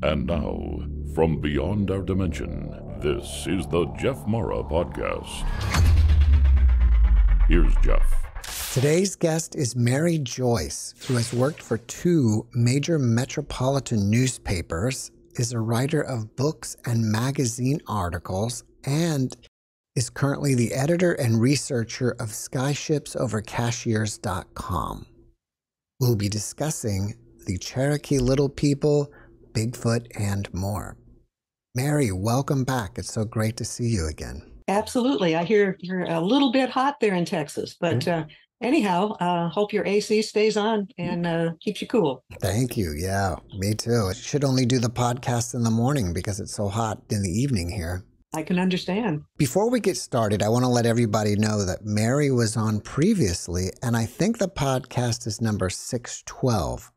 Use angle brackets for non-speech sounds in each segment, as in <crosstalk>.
And now, from beyond our dimension, this is the Jeff Mara Podcast. Here's Jeff. Today's guest is Mary Joyce, who has worked for two major metropolitan newspapers, is a writer of books and magazine articles, and is currently the editor and researcher of skyships.overcashiers.com. We'll be discussing the Cherokee Little People, Bigfoot, and more. Mary, welcome back. It's so great to see you again. Absolutely. I hear you're a little bit hot there in Texas, but uh, anyhow, uh, hope your AC stays on and uh, keeps you cool. Thank you. Yeah, me too. I should only do the podcast in the morning because it's so hot in the evening here. I can understand. Before we get started, I want to let everybody know that Mary was on previously, and I think the podcast is number 612.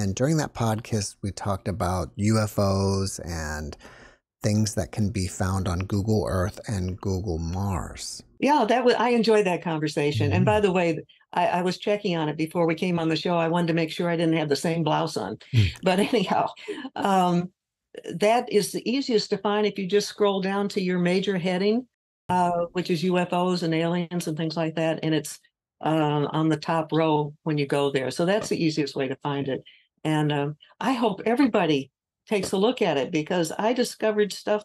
And during that podcast, we talked about UFOs and things that can be found on Google Earth and Google Mars. Yeah, that was I enjoyed that conversation. Mm-hmm. And by the way, I, I, was checking on it before we came on the show. I wanted to make sure I didn't have the same blouse on. Mm. But anyhow, um, that is the easiest to find if you just scroll down to your major heading, uh, which is UFOs and aliens and things like that. And it's uh, on the top row when you go there. So that's the easiest way to find it. And um, I hope everybody takes a look at it because I discovered stuff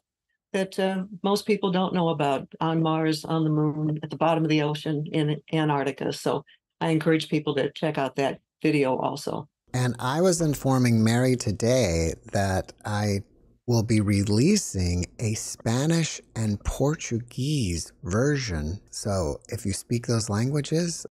that uh, most people don't know about on Mars, on the moon, at the bottom of the ocean, in Antarctica. So I encourage people to check out that video also. And I was informing Mary today that I will be releasing a Spanish and Portuguese version. So if you speak those languages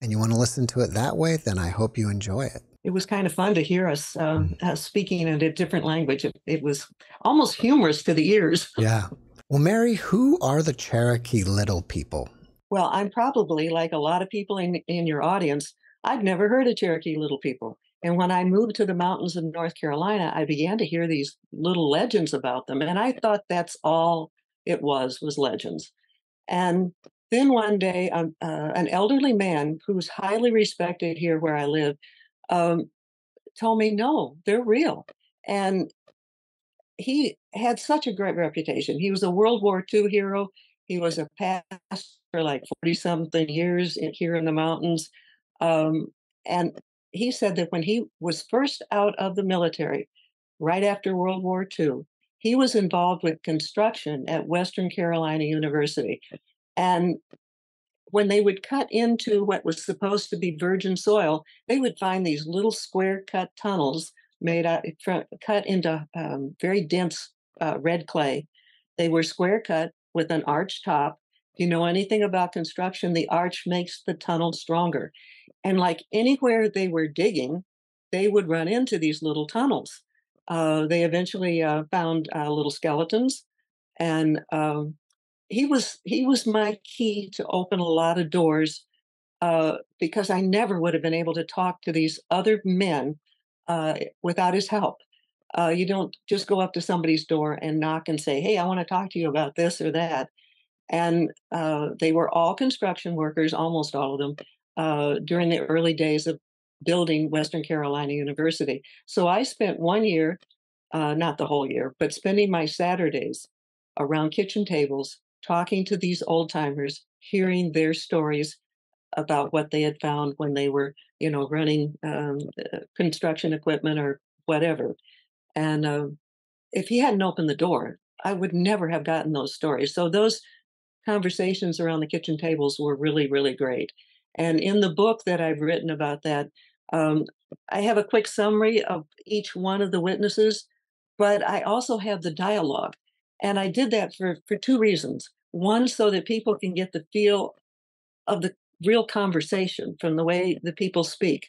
and you want to listen to it that way, then I hope you enjoy it. It was kind of fun to hear us um, uh, speaking in a different language. It, it was almost humorous to the ears. <laughs> Yeah. Well, Mary, who are the Cherokee Little People? Well, I'm probably like a lot of people in, in your audience. I've never heard of Cherokee Little People. And when I moved to the mountains of North Carolina, I began to hear these little legends about them. And I thought that's all it was, was legends. And then one day, um, uh, an elderly man who's highly respected here where I live um, told me, no, they're real. And he had such a great reputation. He was a World War II hero. He was a pastor like 40 something years in, here in the mountains. Um, and he said that when he was first out of the military, right after World War II, he was involved with construction at Western Carolina University. And when they would cut into what was supposed to be virgin soil, they would find these little square cut tunnels made out, cut into um, very dense uh, red clay. They were square cut with an arch top. If you know anything about construction, the arch makes the tunnel stronger. And like anywhere they were digging, they would run into these little tunnels. Uh, they eventually uh, found uh, little skeletons, and um, he was he was my key to open a lot of doors uh, because I never would have been able to talk to these other men uh, without his help. Uh, you don't just go up to somebody's door and knock and say, "Hey, I want to talk to you about this or that." And they were all construction workers, almost all of them, uh, during the early days of building Western Carolina University. So I spent one year, uh, not the whole year, but spending my Saturdays around kitchen tables talking to these old timers, hearing their stories about what they had found when they were, you know, running um, uh, construction equipment or whatever. And uh, if he hadn't opened the door, I would never have gotten those stories. So those conversations around the kitchen tables were really, really great. And in the book that I've written about that, um, I have a quick summary of each one of the witnesses, but I also have the dialogue. And I did that for, for two reasons. One, so that people can get the feel of the real conversation from the way the people speak.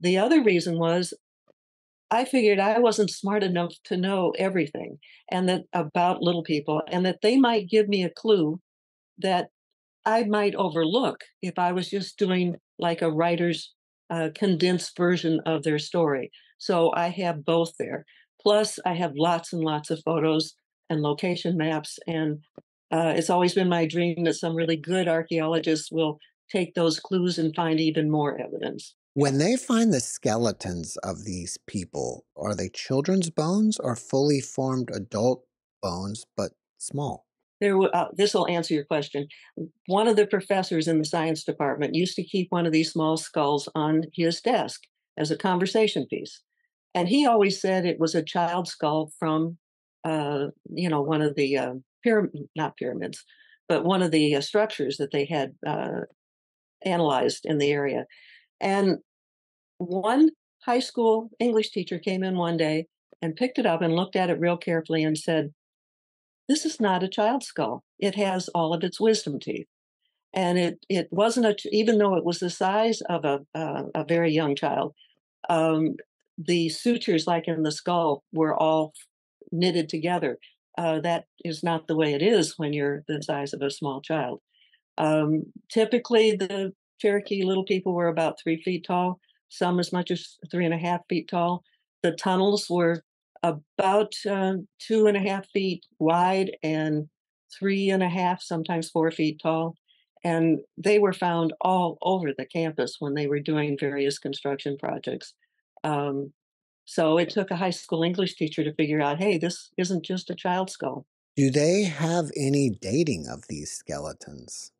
The other reason was I figured I wasn't smart enough to know everything and that about little people and that they might give me a clue that I might overlook if I was just doing like a writer's uh, condensed version of their story. So I have both there. Plus, I have lots and lots of photos and location maps. And uh, it's always been my dream that some really good archaeologists will take those clues and find even more evidence. When they find the skeletons of these people, are they children's bones or fully formed adult bones, but small? There, uh, this will answer your question. One of the professors in the science department used to keep one of these small skulls on his desk as a conversation piece, and he always said it was a child skull from, uh, you know, one of the uh, pyramid, not pyramids, but one of the uh, structures that they had uh, analyzed in the area. And one high school English teacher came in one day and picked it up and looked at it real carefully and said, This is not a child's skull. It has all of its wisdom teeth. And it, it wasn't a, even though it was the size of a, uh, a very young child, um, the sutures, like in the skull, were all knitted together. Uh, that is not the way it is when you're the size of a small child. Um, typically, the Cherokee little people were about three feet tall, some as much as three and a half feet tall. The tunnels were about uh, two and a half feet wide and three and a half, sometimes four feet tall. And they were found all over the campus when they were doing various construction projects. Um, so it took a high school English teacher to figure out hey, this isn't just a child skull. Do they have any dating of these skeletons?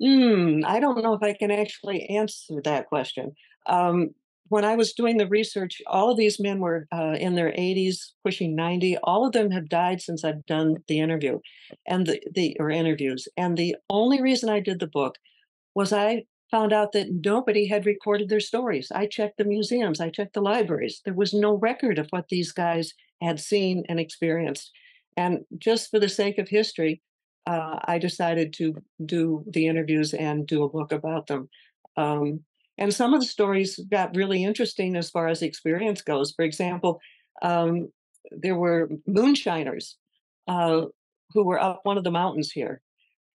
Mm, I don't know if I can actually answer that question. Um, when I was doing the research, all of these men were uh, in their 80s, pushing 90. All of them have died since I've done the interview and the, the or interviews. And the only reason I did the book was I found out that nobody had recorded their stories. I checked the museums, I checked the libraries. There was no record of what these guys had seen and experienced. And just for the sake of history, uh, I decided to do the interviews and do a book about them. Um, and some of the stories got really interesting as far as the experience goes. For example, um, there were moonshiners uh, who were up one of the mountains here.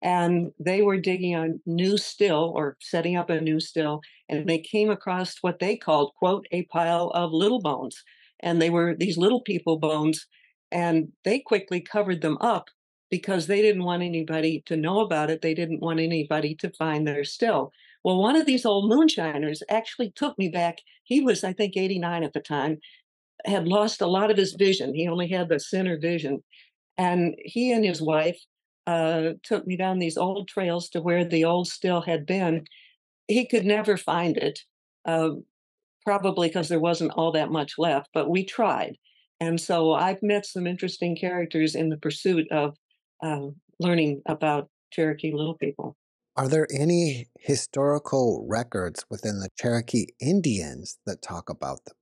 And they were digging a new still or setting up a new still. And they came across what they called, quote, a pile of little bones. And they were these little people bones. And they quickly covered them up because they didn't want anybody to know about it. They didn't want anybody to find their still. Well, one of these old moonshiners actually took me back. He was, I think, 89 at the time, had lost a lot of his vision. He only had the center vision. And he and his wife uh, took me down these old trails to where the old still had been. He could never find it, uh, probably because there wasn't all that much left, but we tried. And so I've met some interesting characters in the pursuit of uh, learning about Cherokee Little People. Are there any historical records within the Cherokee Indians that talk about the,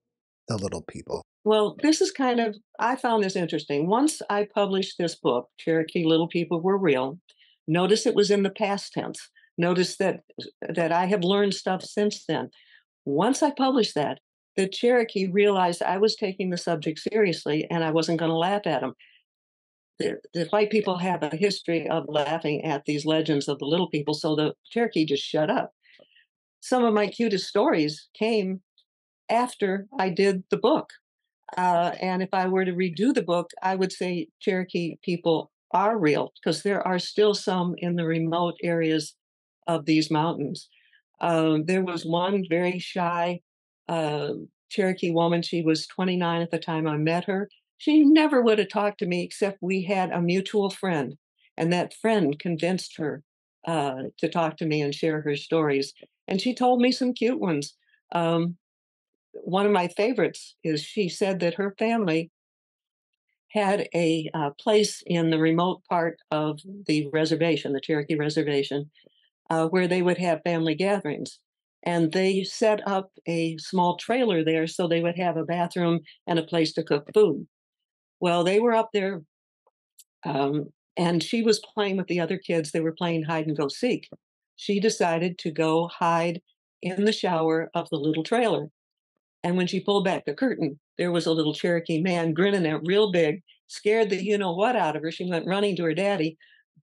the little people? Well, this is kind of, I found this interesting. Once I published this book, Cherokee Little People Were Real, notice it was in the past tense. Notice that that I have learned stuff since then. Once I published that, the Cherokee realized I was taking the subject seriously and I wasn't going to laugh at them the, the white people have a history of laughing at these legends of the little people, so the Cherokee just shut up. Some of my cutest stories came after I did the book. Uh, and if I were to redo the book, I would say Cherokee people are real because there are still some in the remote areas of these mountains. Um, there was one very shy uh, Cherokee woman. She was 29 at the time I met her. She never would have talked to me except we had a mutual friend, and that friend convinced her uh, to talk to me and share her stories. And she told me some cute ones. Um, one of my favorites is she said that her family had a uh, place in the remote part of the reservation, the Cherokee Reservation, uh, where they would have family gatherings. And they set up a small trailer there so they would have a bathroom and a place to cook food. Well, they were up there, um, and she was playing with the other kids. They were playing hide and go seek. She decided to go hide in the shower of the little trailer. And when she pulled back the curtain, there was a little Cherokee man grinning at real big, scared the you know what out of her. She went running to her daddy,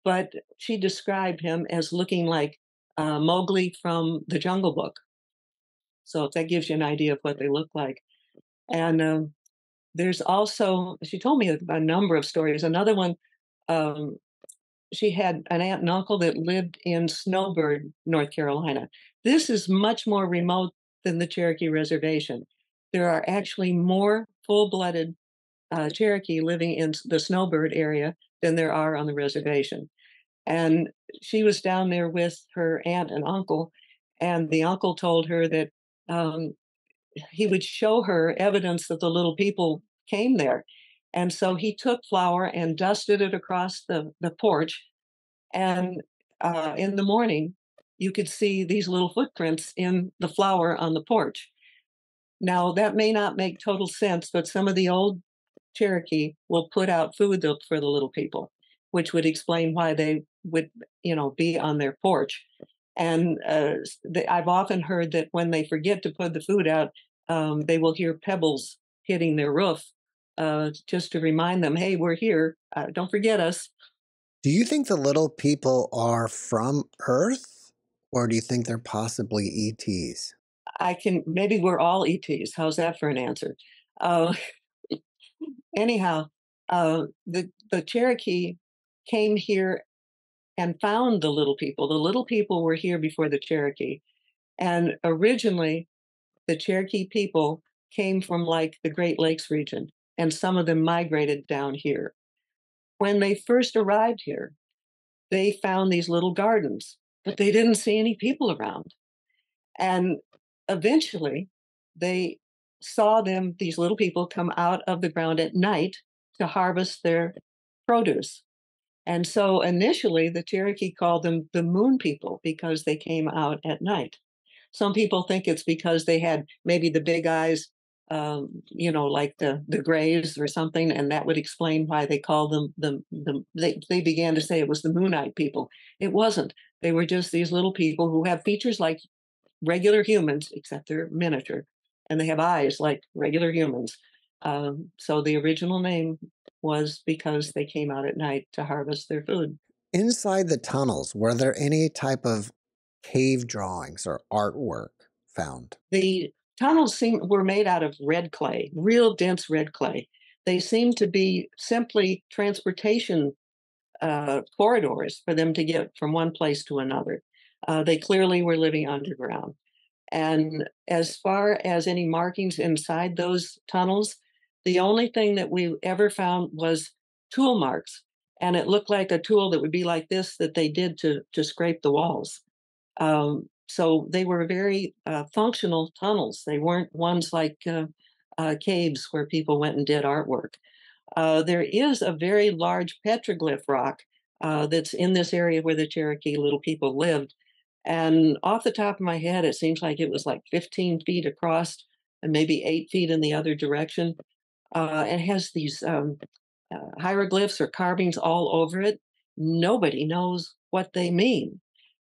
but she described him as looking like uh, Mowgli from the Jungle Book. So that gives you an idea of what they look like. And um, there's also she told me a, a number of stories. Another one, um, she had an aunt and uncle that lived in Snowbird, North Carolina. This is much more remote than the Cherokee Reservation. There are actually more full blooded uh, Cherokee living in the Snowbird area than there are on the reservation. And she was down there with her aunt and uncle, and the uncle told her that um, he would show her evidence that the little people came there. And so he took flour and dusted it across the, the porch. And uh, in the morning, you could see these little footprints in the flour on the porch. Now, that may not make total sense, but some of the old Cherokee will put out food for the little people, which would explain why they would, you know, be on their porch. And uh, I've often heard that when they forget to put the food out, um, they will hear pebbles hitting their roof uh, just to remind them, hey, we're here. Uh, don't forget us. Do you think the little people are from Earth, or do you think they're possibly ETs? I can, maybe we're all ETs. How's that for an answer? Uh, <laughs> anyhow, uh, the, the Cherokee came here and found the little people. The little people were here before the Cherokee. And originally, the Cherokee people came from like the Great Lakes region, and some of them migrated down here. When they first arrived here, they found these little gardens, but they didn't see any people around. And eventually, they saw them, these little people, come out of the ground at night to harvest their produce. And so initially, the Cherokee called them the moon people because they came out at night. Some people think it's because they had maybe the big eyes, um, you know, like the the grays or something, and that would explain why they called them the the. They they began to say it was the moon-eyed people. It wasn't. They were just these little people who have features like regular humans, except they're miniature, and they have eyes like regular humans. Um, so the original name was because they came out at night to harvest their food. Inside the tunnels, were there any type of cave drawings or artwork found? The tunnels seem were made out of red clay, real dense red clay. They seem to be simply transportation uh, corridors for them to get from one place to another. Uh, they clearly were living underground. And as far as any markings inside those tunnels, the only thing that we ever found was tool marks. And it looked like a tool that would be like this that they did to, to scrape the walls. Um, so they were very uh, functional tunnels. They weren't ones like uh, uh, caves where people went and did artwork. Uh, there is a very large petroglyph rock uh, that's in this area where the Cherokee little people lived. And off the top of my head, it seems like it was like 15 feet across and maybe eight feet in the other direction uh, and has these um, uh, hieroglyphs or carvings all over it. Nobody knows what they mean,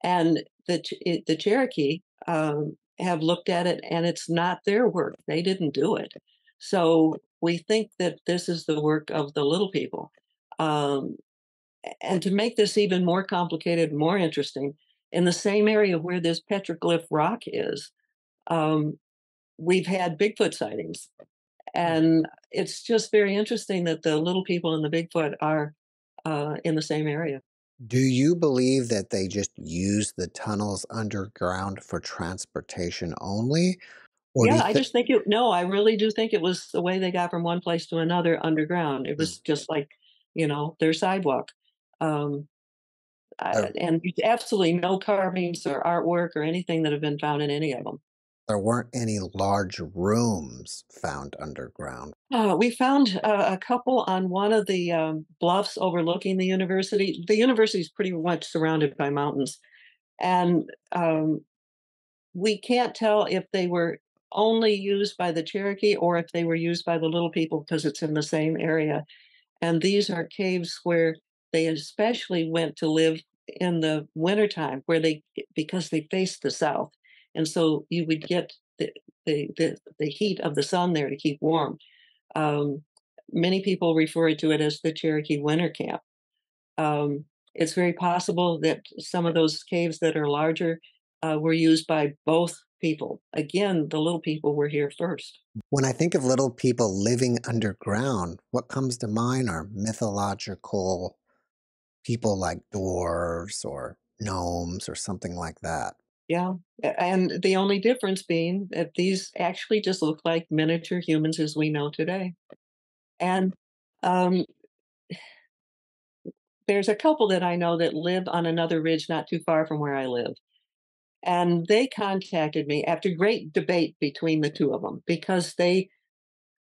and the it, the Cherokee um, have looked at it, and it's not their work. They didn't do it, so we think that this is the work of the little people. Um, and to make this even more complicated, more interesting, in the same area where this petroglyph rock is, um, we've had Bigfoot sightings. And it's just very interesting that the little people and the Bigfoot are uh, in the same area. Do you believe that they just use the tunnels underground for transportation only? Or yeah, I just think it, no, I really do think it was the way they got from one place to another underground. It was mm. just like, you know, their sidewalk. Um, oh. and absolutely no carvings or artwork or anything that have been found in any of them there weren't any large rooms found underground. Uh, we found uh, a couple on one of the um, bluffs overlooking the university. The university is pretty much surrounded by mountains. And um, we can't tell if they were only used by the Cherokee or if they were used by the little people because it's in the same area. And these are caves where they especially went to live in the wintertime, where they, because they faced the south and so you would get the the the, the heat of the sun there to keep warm. Um, many people refer to it as the Cherokee Winter Camp. Um, it's very possible that some of those caves that are larger uh, were used by both people. Again, the little people were here first. When I think of little people living underground, what comes to mind are mythological people like dwarves or gnomes or something like that. Yeah. And the only difference being that these actually just look like miniature humans as we know today. And um, there's a couple that I know that live on another ridge not too far from where I live. And they contacted me after great debate between the two of them because they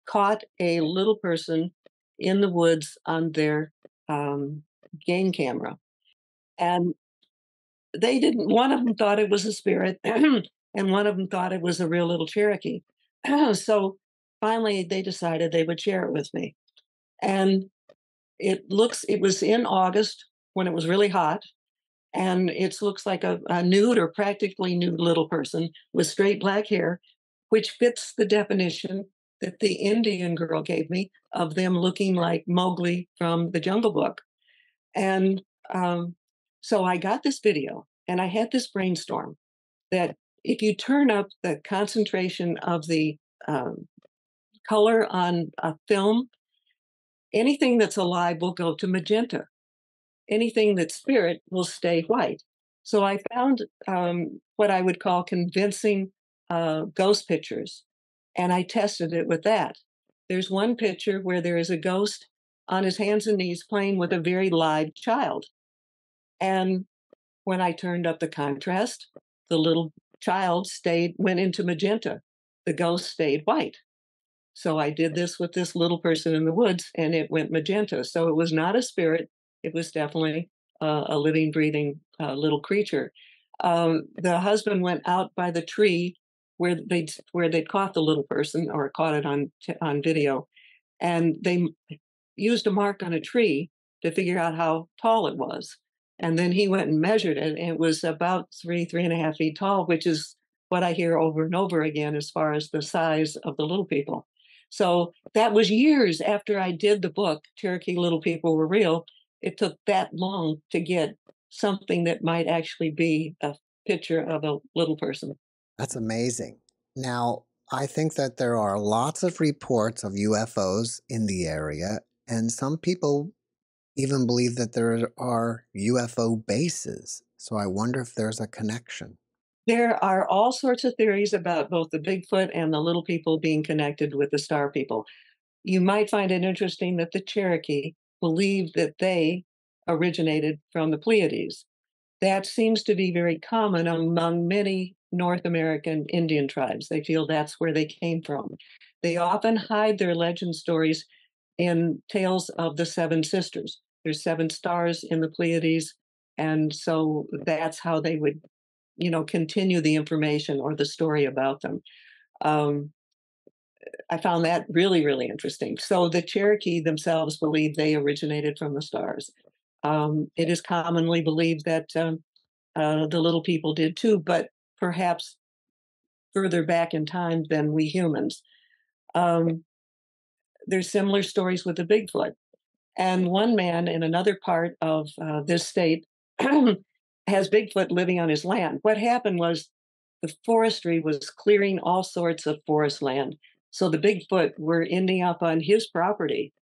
caught a little person in the woods on their um, game camera. And they didn't, one of them thought it was a spirit, <clears throat> and one of them thought it was a real little Cherokee. <clears throat> so finally, they decided they would share it with me. And it looks, it was in August when it was really hot. And it looks like a, a nude or practically nude little person with straight black hair, which fits the definition that the Indian girl gave me of them looking like Mowgli from the Jungle Book. And um, so I got this video and I had this brainstorm that if you turn up the concentration of the um, color on a film, anything that's alive will go to magenta. Anything that's spirit will stay white. So I found um, what I would call convincing uh, ghost pictures and I tested it with that. There's one picture where there is a ghost on his hands and knees playing with a very live child. And when I turned up the contrast, the little child stayed, went into magenta. The ghost stayed white. So I did this with this little person in the woods and it went magenta. So it was not a spirit, it was definitely uh, a living, breathing uh, little creature. Um, the husband went out by the tree where they where they caught the little person or caught it on on video, and they used a mark on a tree to figure out how tall it was. And then he went and measured it, and it was about three three and a half feet tall, which is what I hear over and over again as far as the size of the little people. So that was years after I did the book, Cherokee Little People Were Real. It took that long to get something that might actually be a picture of a little person. That's amazing. Now, I think that there are lots of reports of UFOs in the area, and some people even believe that there are UFO bases. So I wonder if there's a connection. There are all sorts of theories about both the Bigfoot and the little people being connected with the star people. You might find it interesting that the Cherokee believed that they originated from the Pleiades. That seems to be very common among many North American Indian tribes. They feel that's where they came from. They often hide their legend stories in tales of the seven sisters. There's seven stars in the Pleiades, and so that's how they would, you know, continue the information or the story about them. Um, I found that really, really interesting. So the Cherokee themselves believe they originated from the stars. Um, it is commonly believed that um, uh, the little people did too, but perhaps further back in time than we humans. Um, there's similar stories with the Bigfoot. And one man in another part of uh, this state <clears throat> has Bigfoot living on his land. What happened was the forestry was clearing all sorts of forest land. So the Bigfoot were ending up on his property.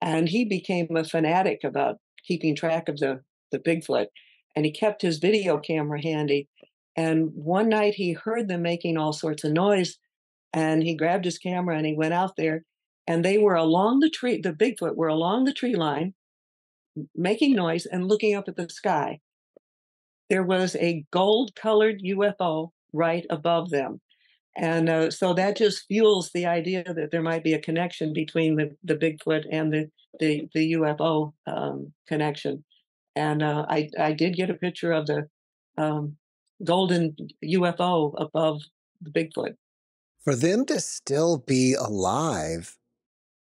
And he became a fanatic about keeping track of the, the Bigfoot. And he kept his video camera handy and one night he heard them making all sorts of noise and he grabbed his camera and he went out there and they were along the tree, the Bigfoot were along the tree line making noise and looking up at the sky. There was a gold colored UFO right above them. And uh, so that just fuels the idea that there might be a connection between the, the Bigfoot and the, the, the UFO um, connection. And uh, I, I did get a picture of the um, golden UFO above the Bigfoot. For them to still be alive,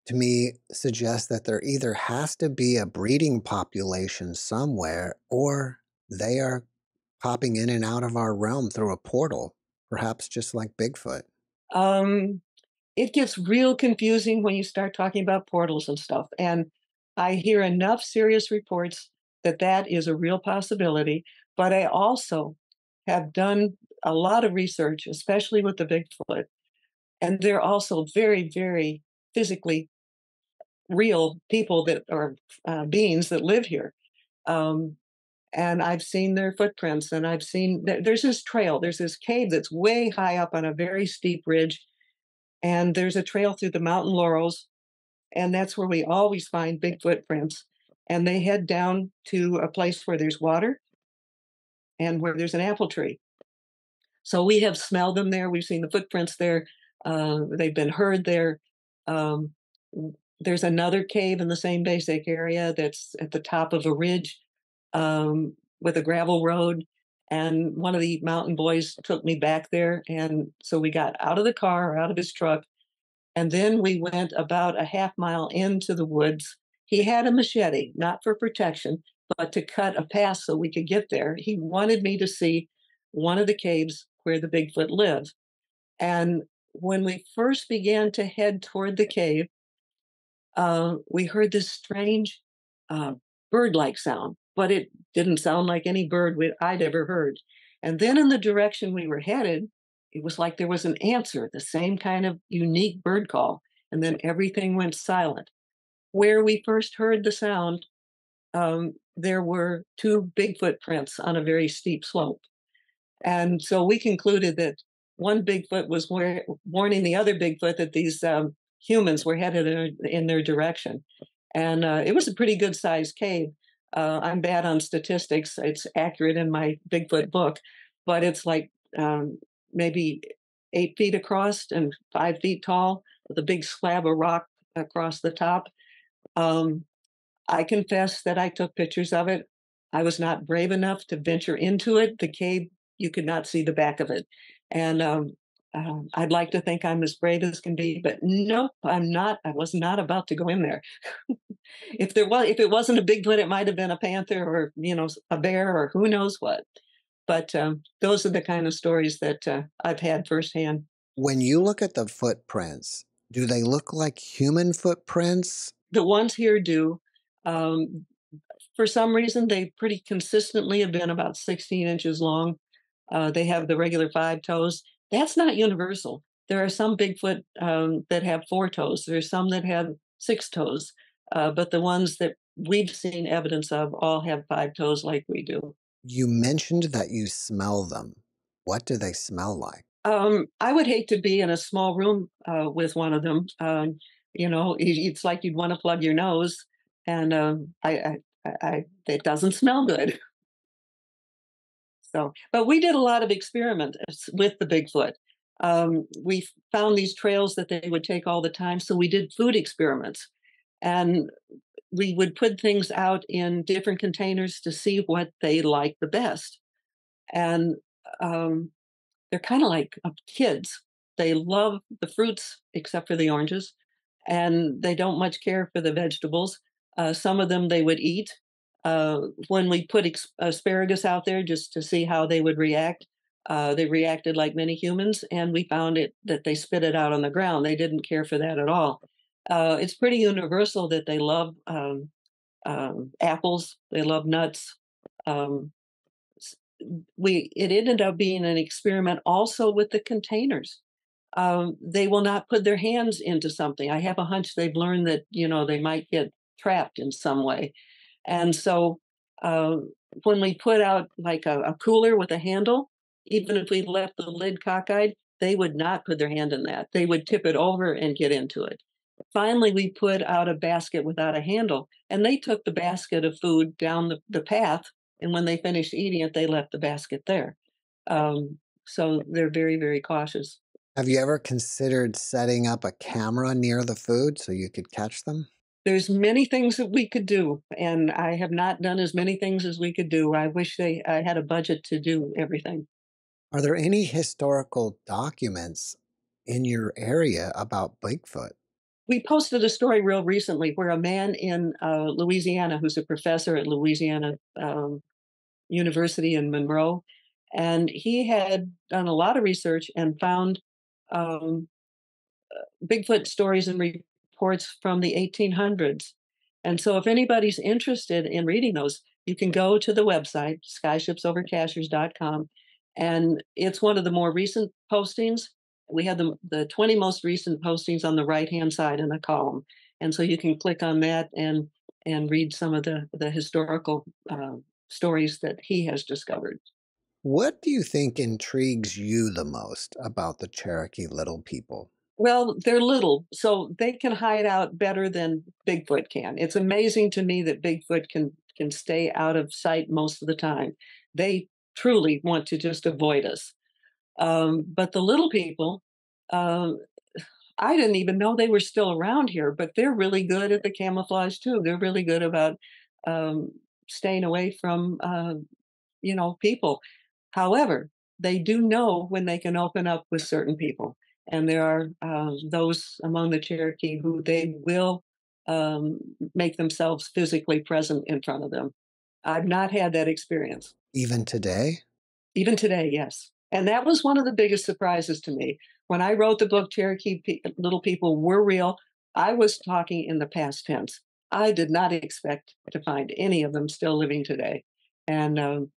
to me, suggests that there either has to be a breeding population somewhere or they are popping in and out of our realm through a portal, perhaps just like Bigfoot. Um, it gets real confusing when you start talking about portals and stuff. And I hear enough serious reports that that is a real possibility. But I also have done a lot of research, especially with the Bigfoot. And they're also very, very physically real people that are uh, beings that live here. Um, and I've seen their footprints, and I've seen there's this trail, there's this cave that's way high up on a very steep ridge, and there's a trail through the mountain laurels, and that's where we always find big footprints. And they head down to a place where there's water and where there's an apple tree. So we have smelled them there. We've seen the footprints there. Uh, they've been heard there. Um, there's another cave in the same basic area that's at the top of a ridge um, with a gravel road. And one of the mountain boys took me back there. And so we got out of the car, out of his truck. And then we went about a half mile into the woods. He had a machete, not for protection, but to cut a path so we could get there. He wanted me to see one of the caves where the Bigfoot lived. And when we first began to head toward the cave, uh, we heard this strange uh, bird like sound, but it didn't sound like any bird I'd ever heard. And then in the direction we were headed, it was like there was an answer, the same kind of unique bird call. And then everything went silent. Where we first heard the sound, um, there were two big footprints on a very steep slope. And so we concluded that one Bigfoot was warning the other Bigfoot that these um, humans were headed in, in their direction. And uh, it was a pretty good sized cave. Uh, I'm bad on statistics. It's accurate in my Bigfoot book, but it's like um, maybe eight feet across and five feet tall with a big slab of rock across the top. Um, I confess that I took pictures of it. I was not brave enough to venture into it. The cave, you could not see the back of it. And um, uh, I'd like to think I'm as brave as can be, but nope, I'm not. I was not about to go in there. <laughs> if there was, if it wasn't a Bigfoot, it might have been a panther or you know a bear or who knows what. But um, those are the kind of stories that uh, I've had firsthand. When you look at the footprints, do they look like human footprints? The ones here do. Um, for some reason, they pretty consistently have been about 16 inches long. Uh, they have the regular five toes. That's not universal. There are some Bigfoot um, that have four toes. There's some that have six toes, uh, but the ones that we've seen evidence of all have five toes like we do. You mentioned that you smell them. What do they smell like? Um, I would hate to be in a small room uh, with one of them. Um, you know, it's like you'd want to plug your nose, and um, I, I, I, it doesn't smell good. So, but we did a lot of experiments with the Bigfoot. Um, we found these trails that they would take all the time, so we did food experiments, and we would put things out in different containers to see what they like the best. And um, they're kind of like uh, kids. They love the fruits except for the oranges, and they don't much care for the vegetables. Uh, some of them they would eat. Uh, when we put ex- asparagus out there just to see how they would react, uh, they reacted like many humans, and we found it that they spit it out on the ground. They didn't care for that at all uh, it's pretty universal that they love um, um, apples. They love nuts. Um, we it ended up being an experiment also with the containers. Um, they will not put their hands into something. I have a hunch they've learned that you know they might get trapped in some way, and so uh, when we put out like a, a cooler with a handle, even if we left the lid cockeyed, they would not put their hand in that. They would tip it over and get into it. Finally, we put out a basket without a handle, and they took the basket of food down the, the path. And when they finished eating it, they left the basket there. Um, so they're very, very cautious. Have you ever considered setting up a camera near the food so you could catch them? There's many things that we could do, and I have not done as many things as we could do. I wish they I had a budget to do everything. Are there any historical documents in your area about Bigfoot? We posted a story real recently where a man in uh, Louisiana, who's a professor at Louisiana um, University in Monroe, and he had done a lot of research and found um, uh, Bigfoot stories and reports from the 1800s. And so, if anybody's interested in reading those, you can go to the website, skyshipsovercashiers.com, and it's one of the more recent postings we had the, the 20 most recent postings on the right hand side in the column and so you can click on that and and read some of the the historical uh, stories that he has discovered. What do you think intrigues you the most about the Cherokee Little People? Well, they're little, so they can hide out better than Bigfoot can. It's amazing to me that Bigfoot can can stay out of sight most of the time. They truly want to just avoid us. Um, but the little people, um, I didn't even know they were still around here, but they're really good at the camouflage too. They're really good about um, staying away from, uh, you know, people. However, they do know when they can open up with certain people. And there are uh, those among the Cherokee who they will um, make themselves physically present in front of them. I've not had that experience. Even today? Even today, yes. And that was one of the biggest surprises to me. When I wrote the book, Cherokee Pe- Little People Were Real, I was talking in the past tense. I did not expect to find any of them still living today. And um,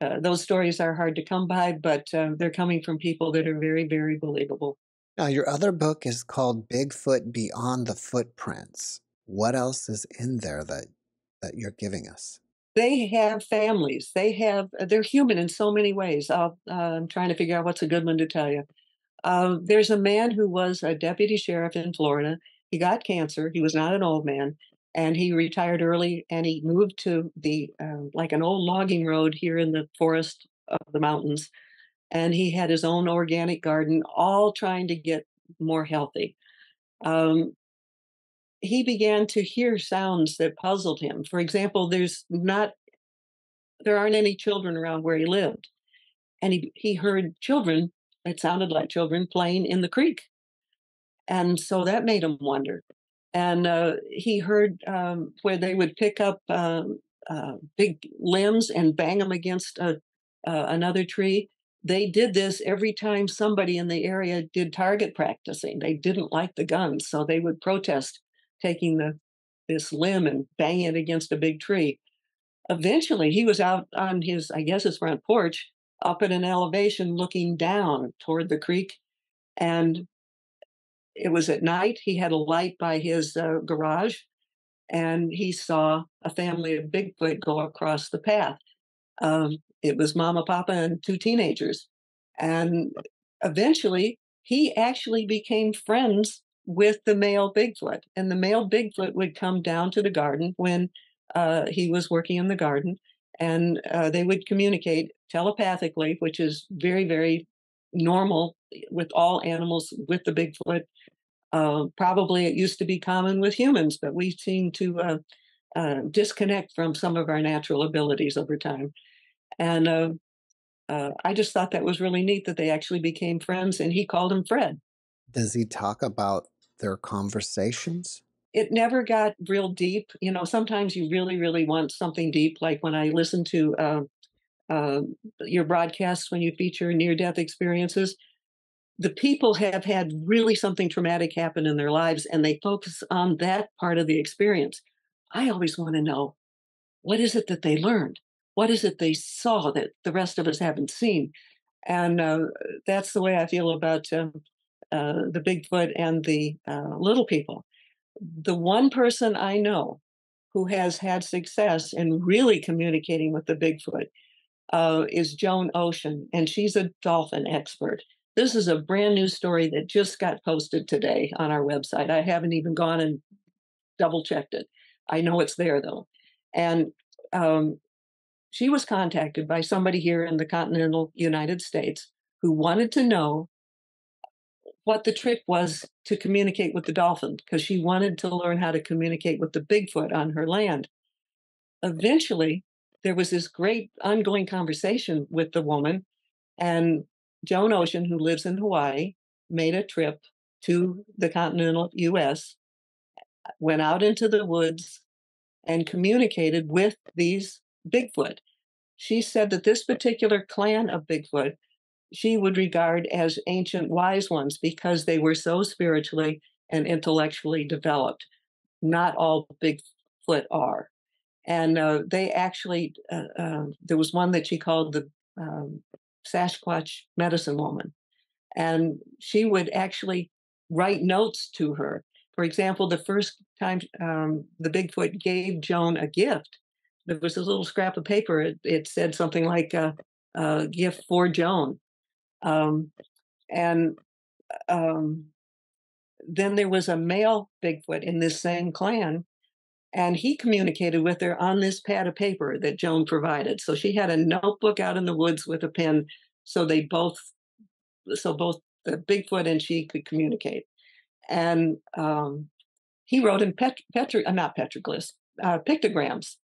uh, those stories are hard to come by, but uh, they're coming from people that are very, very believable. Now, your other book is called Bigfoot Beyond the Footprints. What else is in there that that you're giving us? They have families. They have. They're human in so many ways. Uh, I'm trying to figure out what's a good one to tell you. Uh, there's a man who was a deputy sheriff in Florida. He got cancer. He was not an old man, and he retired early. And he moved to the uh, like an old logging road here in the forest of the mountains, and he had his own organic garden, all trying to get more healthy. Um, he began to hear sounds that puzzled him. For example, there's not there aren't any children around where he lived. And he, he heard children, it sounded like children playing in the creek. And so that made him wonder. And uh, he heard um, where they would pick up um, uh, big limbs and bang them against a, uh, another tree. They did this every time somebody in the area did target practicing. They didn't like the guns, so they would protest taking the this limb and banging it against a big tree. Eventually, he was out on his, I guess, his front porch, up at an elevation, looking down toward the creek, and it was at night. He had a light by his uh, garage, and he saw a family of Bigfoot go across the path. Um, it was Mama, Papa, and two teenagers, and eventually he actually became friends with the male Bigfoot. And the male Bigfoot would come down to the garden when uh, he was working in the garden, and uh, they would communicate telepathically, which is very, very normal with all animals with the Bigfoot. Uh, probably it used to be common with humans, but we seem to uh, uh, disconnect from some of our natural abilities over time. And uh, I just thought that was really neat that they actually became friends, and he called him Fred. Does he talk about their conversations? It never got real deep. You know, sometimes you really, really want something deep. Like when I listen to uh, uh, your broadcasts when you feature near death experiences, the people have had really something traumatic happen in their lives and they focus on that part of the experience. I always want to know what is it that they learned? What is it they saw that the rest of us haven't seen? And uh, that's the way I feel about um, uh, the Bigfoot and the uh, little people. The one person I know who has had success in really communicating with the Bigfoot uh, is Joan Ocean, and she's a dolphin expert. This is a brand new story that just got posted today on our website. I haven't even gone and double checked it. I know it's there though. And um, she was contacted by somebody here in the continental United States who wanted to know what the trick was to communicate with the dolphin because she wanted to learn how to communicate with the Bigfoot on her land. Eventually, there was this great ongoing conversation with the woman, and Joan Ocean, who lives in Hawaii, made a trip to the continental US, went out into the woods, and communicated with these Bigfoot. She said that this particular clan of Bigfoot she would regard as ancient wise ones because they were so spiritually and intellectually developed. Not all Bigfoot are. And uh, they actually, uh, uh, there was one that she called the um, Sasquatch medicine woman. And she would actually write notes to her. For example, the first time um, the Bigfoot gave Joan a gift, there was a little scrap of paper. It, it said something like uh, uh, "gift for Joan," um, and um, then there was a male Bigfoot in this same clan, and he communicated with her on this pad of paper that Joan provided. So she had a notebook out in the woods with a pen, so they both, so both the Bigfoot and she could communicate. And um, he wrote in pet, petri, uh, not petroglyphs, uh, pictograms.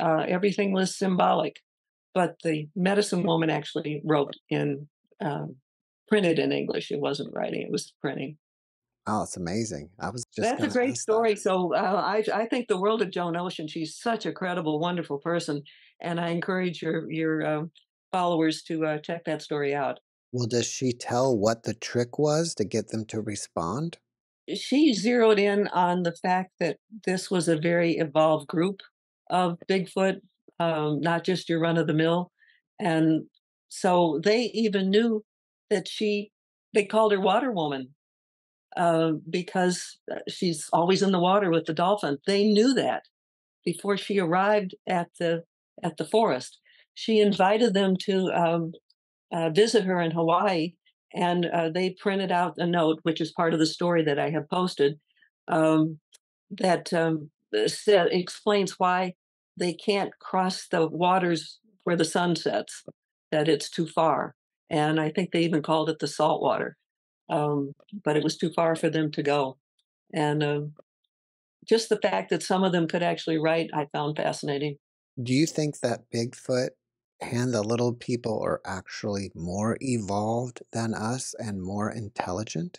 Uh, everything was symbolic, but the medicine woman actually wrote in um, printed in English. It wasn't writing; it was printing. Oh, it's amazing. I was just That's a great story. That. So uh, I I think the world of Joan Ocean. She's such a credible, wonderful person, and I encourage your your um, followers to uh, check that story out. Well, does she tell what the trick was to get them to respond? She zeroed in on the fact that this was a very evolved group of Bigfoot, um, not just your run of the mill, and so they even knew that she. They called her Water Woman uh, because uh, she's always in the water with the dolphin. They knew that before she arrived at the at the forest. She invited them to um, uh, visit her in Hawaii, and uh, they printed out a note, which is part of the story that I have posted, um, that um, said, explains why they can't cross the waters where the sun sets, that it's too far. And I think they even called it the salt water um, but it was too far for them to go. And uh, just the fact that some of them could actually write, I found fascinating. Do you think that Bigfoot and the little people are actually more evolved than us and more intelligent?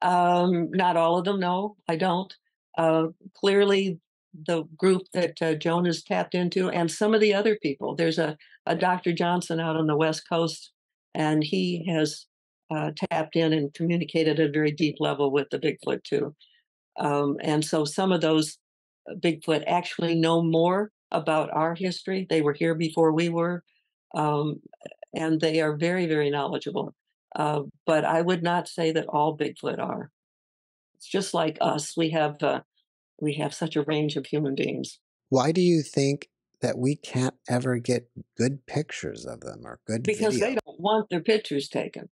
Um, not all of them, no, I don't. Uh, clearly, the group that uh, Joan has tapped into, and some of the other people. There's a, a Dr. Johnson out on the West Coast, and he has uh, tapped in and communicated at a very deep level with the Bigfoot too. Um, and so some of those uh, Bigfoot actually know more about our history. They were here before we were, um, and they are very, very knowledgeable. Uh, but I would not say that all Bigfoot are. It's just like us. We have uh, we have such a range of human beings. Why do you think that we can't ever get good pictures of them or good because video? they don't want their pictures taken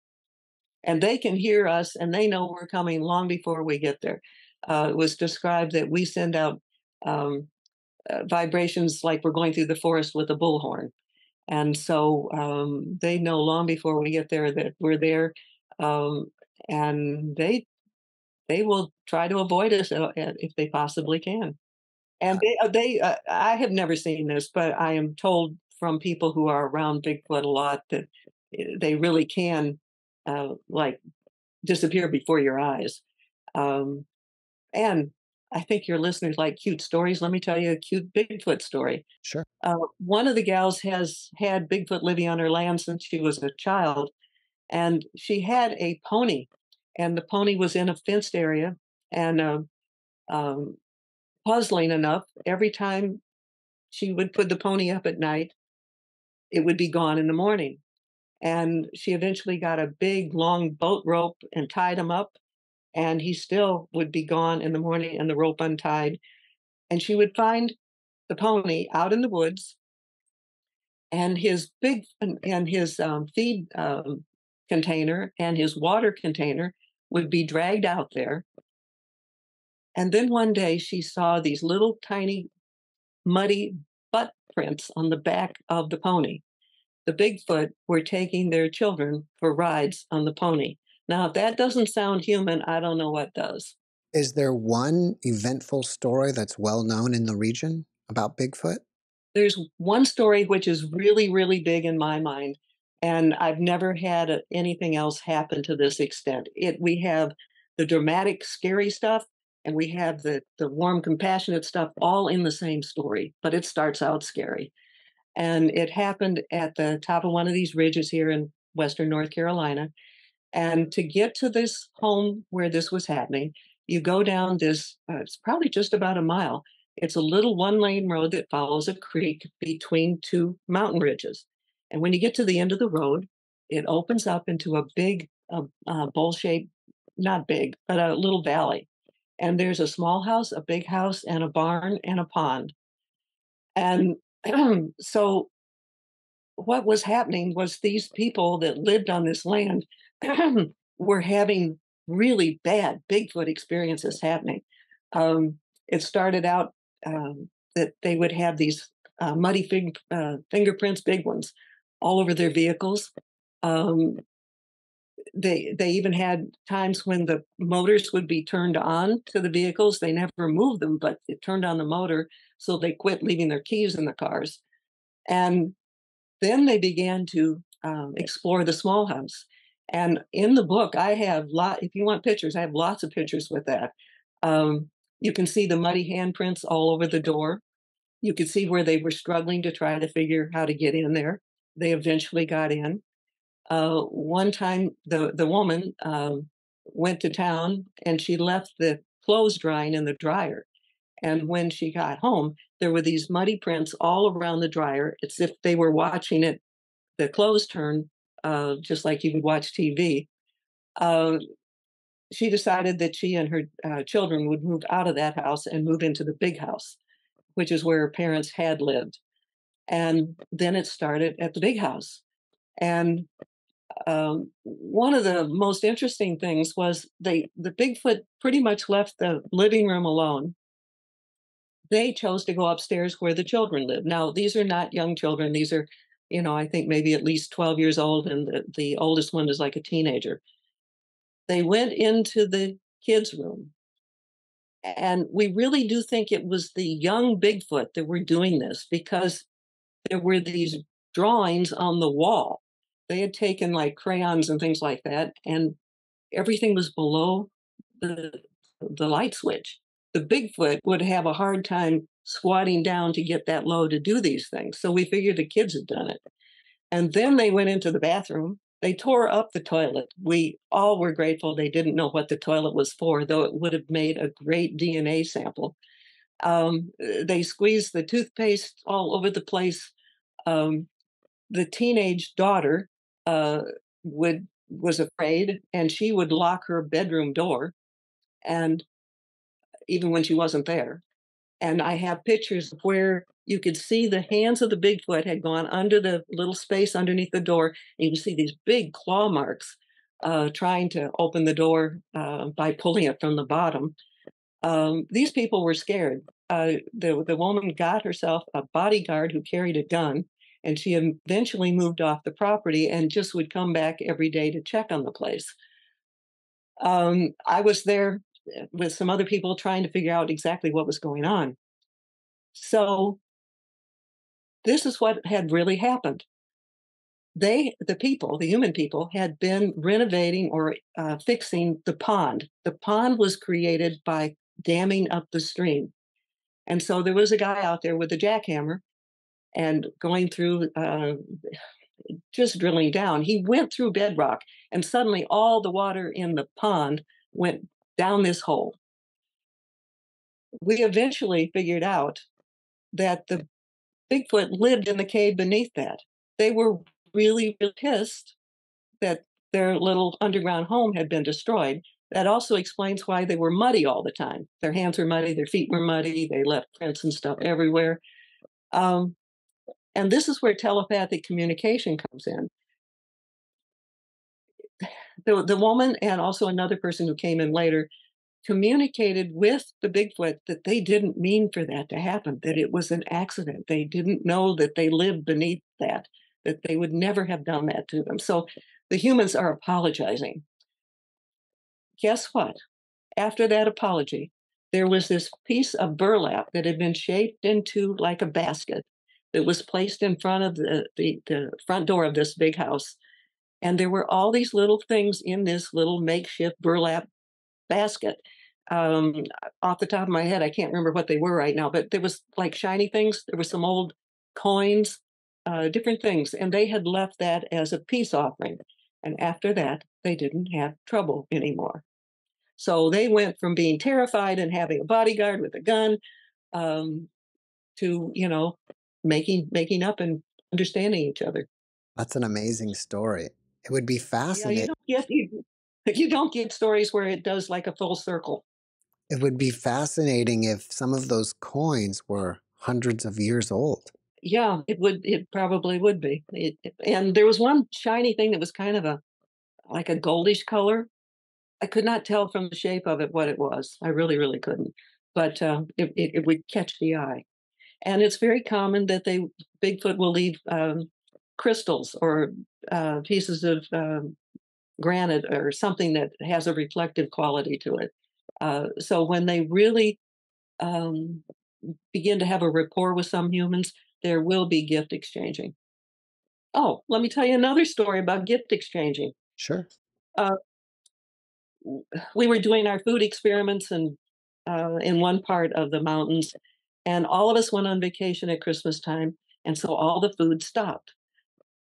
and they can hear us and they know we're coming long before we get there. Uh, it was described that we send out um, uh, vibrations like we're going through the forest with a bullhorn. And so um, they know long before we get there that we're there, um, and they they will try to avoid us uh, if they possibly can. And they, uh, they uh, I have never seen this, but I am told from people who are around Bigfoot a lot that eh, they really can uh, like disappear before your eyes. Um, and I think your listeners like cute stories. Let me tell you a cute Bigfoot story. Sure. Uh, one of the gals has had Bigfoot living on her land since she was a child, and she had a pony, and the pony was in a fenced area. And uh, um, puzzling enough, every time she would put the pony up at night, it would be gone in the morning. And she eventually got a big long boat rope and tied him up. And he still would be gone in the morning and the rope untied. And she would find the pony out in the woods and his big and his um, feed um, container and his water container would be dragged out there. And then one day she saw these little tiny muddy butt prints on the back of the pony the Bigfoot were taking their children for rides on the pony. Now, if that doesn't sound human, I don't know what does. Is there one eventful story that's well known in the region about Bigfoot? There's one story which is really, really big in my mind, and I've never had anything else happen to this extent. It we have the dramatic, scary stuff, and we have the the warm, compassionate stuff all in the same story, but it starts out scary. And it happened at the top of one of these ridges here in Western North Carolina. And to get to this home where this was happening, you go down this, uh, it's probably just about a mile. It's a little one lane road that follows a creek between two mountain ridges. And when you get to the end of the road, it opens up into a big uh, uh, bowl shaped, not big, but a little valley. And there's a small house, a big house, and a barn and a pond. And <clears throat> so what was happening was these people that lived on this land <clears throat> were having really bad Bigfoot experiences happening. Um, it started out um, that they would have these uh, muddy fig- uh, fingerprints, big ones, all over their vehicles. Um, they they even had times when the motors would be turned on to the vehicles. They never moved them, but it turned on the motor, so they quit leaving their keys in the cars. And then they began to um, explore the small house. And in the book, I have lot. If you want pictures, I have lots of pictures with that. Um, you can see the muddy handprints all over the door. You could see where they were struggling to try to figure how to get in there. They eventually got in. Uh, one time, the the woman um, went to town and she left the clothes drying in the dryer. And when she got home, there were these muddy prints all around the dryer. It's if they were watching it, the clothes turn, uh, just like you would watch TV. Uh, she decided that she and her uh, children would move out of that house and move into the big house, which is where her parents had lived. And then it started at the big house. And um, one of the most interesting things was they the Bigfoot pretty much left the living room alone. They chose to go upstairs where the children live. Now, these are not young children. These are, you know, I think maybe at least 12 years old, and the, the oldest one is like a teenager they went into the kids' room. And we really do think it was the young Bigfoot that were doing this because there were these drawings on the wall. They had taken like crayons and things like that, and everything was below the, the light switch. The Bigfoot would have a hard time squatting down to get that low to do these things. So we figured the kids had done it. And then they went into the bathroom they tore up the toilet. We all were grateful they didn't know what the toilet was for, though it would have made a great DNA sample. Um, they squeezed the toothpaste all over the place. Um, the teenage daughter uh, would was afraid, and she would lock her bedroom door, and even when she wasn't there. And I have pictures where you could see the hands of the Bigfoot had gone under the little space underneath the door. And you can see these big claw marks uh, trying to open the door uh, by pulling it from the bottom. Um, these people were scared. Uh, the, the woman got herself a bodyguard who carried a gun, and she eventually moved off the property and just would come back every day to check on the place. Um, I was there eh, with some other people trying to figure out exactly what was going on. So this is what had really happened. They, the people, the human people, had been renovating or uh, fixing the pond. The pond was created by damming up the stream. And so there was a guy out there with a jackhammer and going through, uh, just drilling down. He went through bedrock, and suddenly all the water in the pond went down this hole. We eventually figured out that the Bigfoot lived in the cave beneath that. They were really, pissed that their little underground home had been destroyed. That also explains why they were muddy all the time. Their hands were muddy, their feet were muddy, they left prints and stuff everywhere. Um, and this is where telepathic communication comes in. The, the woman and also another person who came in later communicated with the Bigfoot that they didn't mean for that to happen, that it was an accident. They didn't know that they lived beneath that, that they would never have done that to them. So the humans are apologizing. Guess what? After that apology, there was this piece of burlap that had been shaped into like a basket that was placed in front of the, the, the front door of this big house. And there were all these little things in this little makeshift burlap basket um, off the top of my head, I can't remember what they were right now, but there was like shiny things. There were some old coins, uh, different things, and they had left that as a peace offering. And after that, they didn't have trouble anymore. So they went from being terrified and having a bodyguard with a gun um, to, you know, making making up and understanding each other. That's an amazing story. It would be fascinating. Yeah, you, don't get, you, you don't get stories where it does like a full circle. It would be fascinating if some of those coins were hundreds of years old. Yeah, it would. It probably would be. It, and there was one shiny thing that was kind of a like a goldish color. I could not tell from the shape of it what it was. I really, really couldn't. But uh, it, it, it, would catch the eye. And it's very common that they Bigfoot will leave um, crystals or uh, pieces of um, granite or something that has a reflective quality to it. Uh, so when they really um, begin to have a rapport with some humans, there will be gift exchanging. Oh, let me tell you another story about gift exchanging. Sure. Uh, we were doing our food experiments and uh, in one part of the mountains, and all of us went on vacation at Christmas time, and so all the food stopped.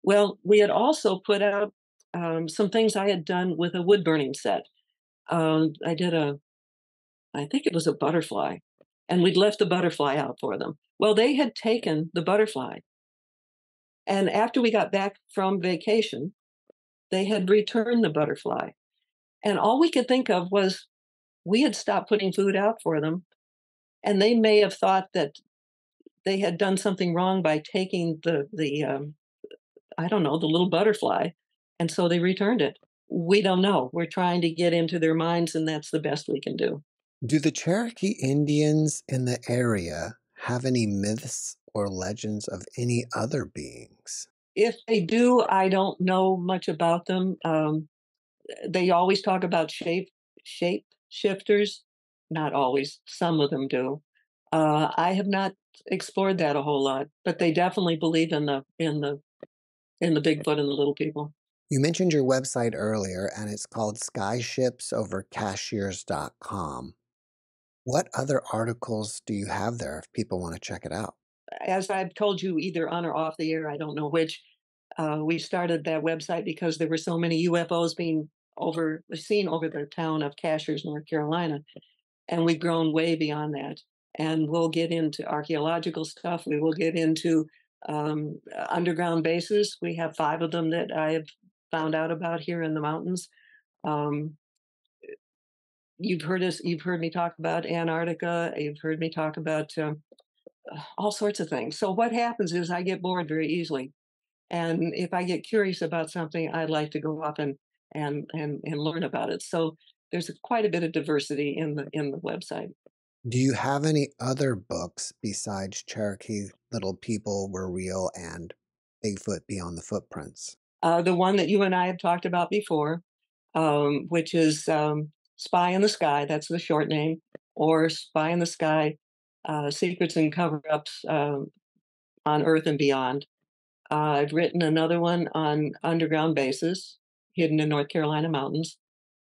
Well, we had also put out um, some things I had done with a wood burning set. Um, I did a, I think it was a butterfly, and we'd left the butterfly out for them. Well, they had taken the butterfly. And after we got back from vacation, they had returned the butterfly. And all we could think of was we had stopped putting food out for them. And they may have thought that they had done something wrong by taking the, the um, I don't know, the little butterfly. And so they returned it. We don't know. We're trying to get into their minds, and that's the best we can do. Do the Cherokee Indians in the area have any myths or legends of any other beings? If they do, I don't know much about them. Um, they always talk about shape shape shifters. Not always. Some of them do. Uh, I have not explored that a whole lot, but they definitely believe in the in the in the Bigfoot and the little people. You mentioned your website earlier, and it's called skyshipsovercashiers.com. What other articles do you have there if people want to check it out? As I've told you, either on or off the air, I don't know which. Uh, we started that website because there were so many UFOs being over seen over the town of Cashiers, North Carolina, and we've grown way beyond that. And we'll get into archaeological stuff. We will get into um, underground bases. We have five of them that I have found out about here in the mountains. Um, you've heard us you've heard me talk about antarctica you've heard me talk about um, all sorts of things so what happens is i get bored very easily and if i get curious about something i'd like to go up and and and, and learn about it so there's quite a bit of diversity in the in the website. Do you have any other books besides cherokee little people were real and bigfoot beyond the footprints? Uh, the one that you and i have talked about before um, which is um, Spy in the Sky, that's the short name, or Spy in the Sky uh, Secrets and Cover Ups uh, on Earth and Beyond. Uh, I've written another one on underground bases hidden in North Carolina mountains,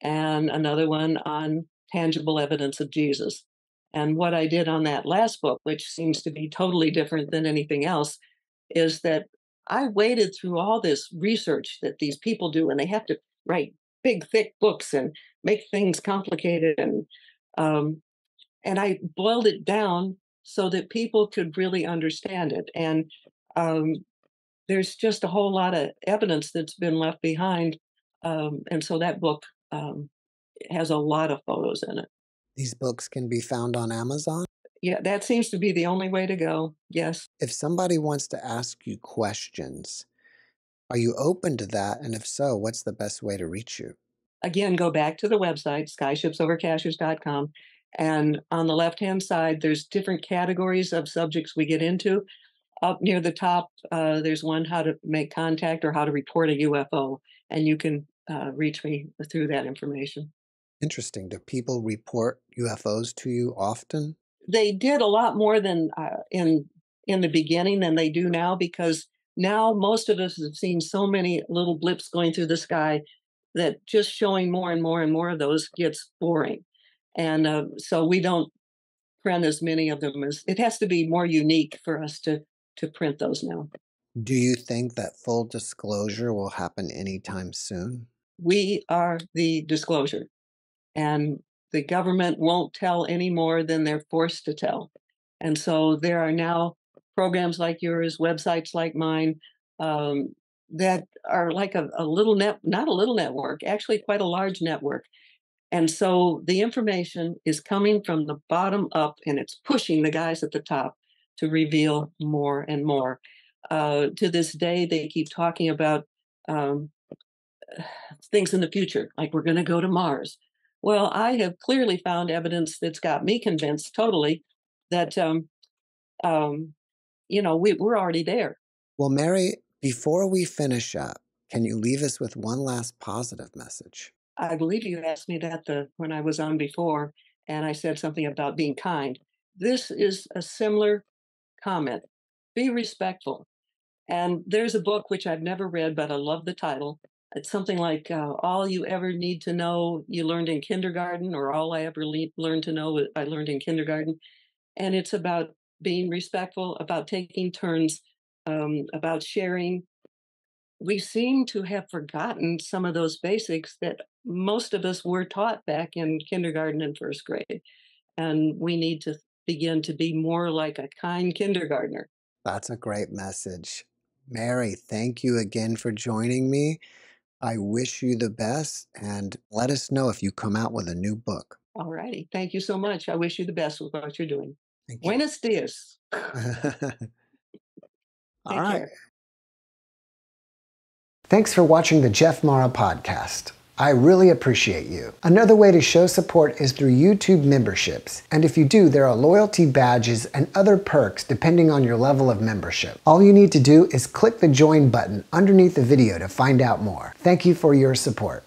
and another one on tangible evidence of Jesus. And what I did on that last book, which seems to be totally different than anything else, is that I waded through all this research that these people do, and they have to write big, thick books and make things complicated. And um, and I boiled it down so that people could really understand it. And um, there's just a whole lot of evidence that's been left behind. Um, and so that book um, it has a lot of photos in it. These books can be found on Amazon? Yeah, that seems to be the only way to go. Yes. If somebody wants to ask you questions, are you open to that? And if so, what's the best way to reach you? Again, go back to the website, skyshipsovercashiers.com. And on the left hand side, there's different categories of subjects we get into. Up near the top, uh, there's one how to make contact or how to report a UFO. And you can uh, reach me through that information. Interesting. Do people report UFOs to you often? They did a lot more than uh, in in the beginning than they do now because now most of us have seen so many little blips going through the sky that just showing more and more and more of those gets boring and uh, so we don't print as many of them as it has to be more unique for us to to print those now do you think that full disclosure will happen anytime soon we are the disclosure and the government won't tell any more than they're forced to tell and so there are now programs like yours, websites like mine, um, that are like a, a little net, not a little network, actually quite a large network. And so the information is coming from the bottom up and it's pushing the guys at the top to reveal more and more. Uh, to this day, they keep talking about um, <sighs> things in the future, like we're going to go to Mars. Well, I have clearly found evidence that's got me convinced totally that, um, um, you know, we, we're already there. Well, Mary, before we finish up, can you leave us with one last positive message? I believe you asked me that the when I was on before, and I said something about being kind. This is a similar comment. Be respectful. And there's a book which I've never read, but I love the title. It's something like uh, All You Ever Need to Know You Learned in Kindergarten, or All I Ever le- Learned to Know I Learned in Kindergarten. And it's about being respectful, about taking turns, um, about sharing. We seem to have forgotten some of those basics that most of us were taught back in kindergarten and first grade. And we need to begin to be more like a kind kindergartner. That's a great message. Mary, thank you again for joining me. I wish you the best and let us know if you come out with a new book. All righty. Thank you so much. I wish you the best with what you're doing. Thank you. Buenos dias. <laughs> All right. care. Thanks for watching the Jeff Mara podcast. I really appreciate you. Another way to show support is through YouTube memberships. And if you do, there are loyalty badges and other perks depending on your level of membership. All you need to do is click the join button underneath the video to find out more. Thank you for your support.